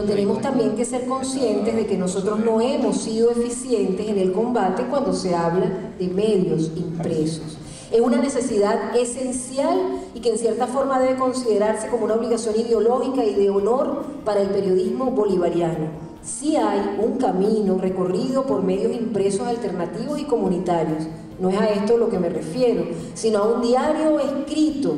pero tenemos también que ser conscientes de que nosotros no hemos sido eficientes en el combate cuando se habla de medios impresos. Es una necesidad esencial y que en cierta forma debe considerarse como una obligación ideológica y de honor para el periodismo bolivariano. Sí hay un camino recorrido por medios impresos alternativos y comunitarios. No es a esto lo que me refiero, sino a un diario escrito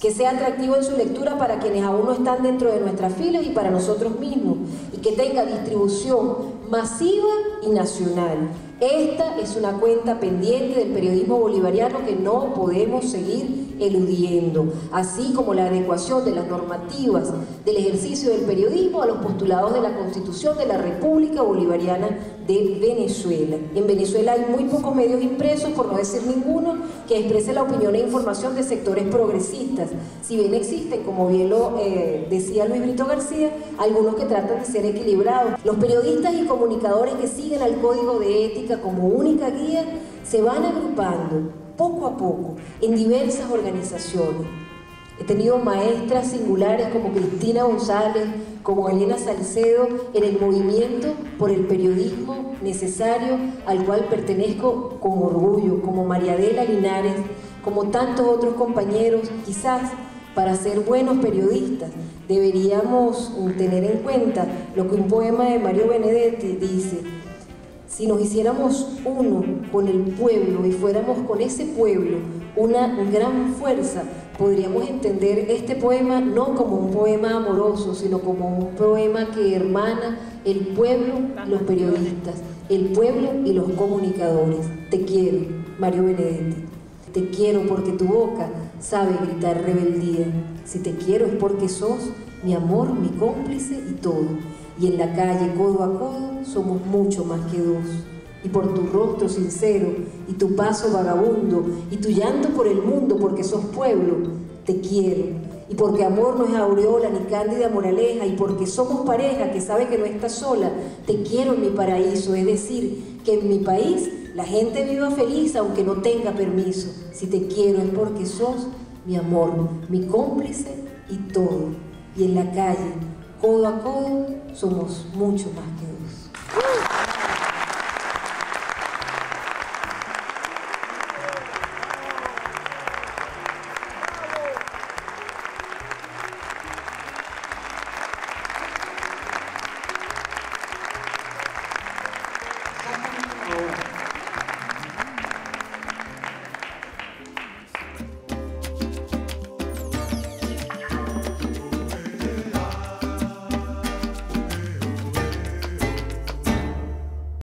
que sea atractivo en su lectura para quienes aún no están dentro de nuestras filas y para nosotros mismos, y que tenga distribución masiva y nacional. Esta es una cuenta pendiente del periodismo bolivariano que no podemos seguir eludiendo, así como la adecuación de las normativas del ejercicio del periodismo a los postulados de la Constitución de la República Bolivariana de Venezuela. En Venezuela hay muy pocos medios impresos, por no decir ninguno, que exprese la opinión e información de sectores progresistas. Si bien existen, como bien lo eh, decía Luis Brito García, algunos que tratan de ser equilibrados. Los periodistas y comunicadores que siguen al código de ética como única guía se van agrupando poco a poco en diversas organizaciones. He tenido maestras singulares como Cristina González, como Elena Salcedo, en el movimiento por el periodismo necesario al cual pertenezco con orgullo, como María Adela Linares, como tantos otros compañeros, quizás para ser buenos periodistas deberíamos tener en cuenta lo que un poema de Mario Benedetti dice, si nos hiciéramos uno con el pueblo y fuéramos con ese pueblo una gran fuerza, podríamos entender este poema no como un poema amoroso, sino como un poema que hermana el pueblo y los periodistas, el pueblo y los comunicadores. Te quiero, Mario Benedetti. Te quiero porque tu boca sabe gritar rebeldía. Si te quiero es porque sos mi amor, mi cómplice y todo y en la calle codo a codo somos mucho más que dos. Y por tu rostro sincero y tu paso vagabundo y tu llanto por el mundo porque sos pueblo, te quiero. Y porque amor no es aureola ni cándida moraleja y porque somos pareja que sabe que no estás sola, te quiero en mi paraíso. Es decir, que en mi país la gente viva feliz aunque no tenga permiso. Si te quiero es porque sos mi amor, mi cómplice y todo. Y en la calle codo a codo somos mucho más que dos.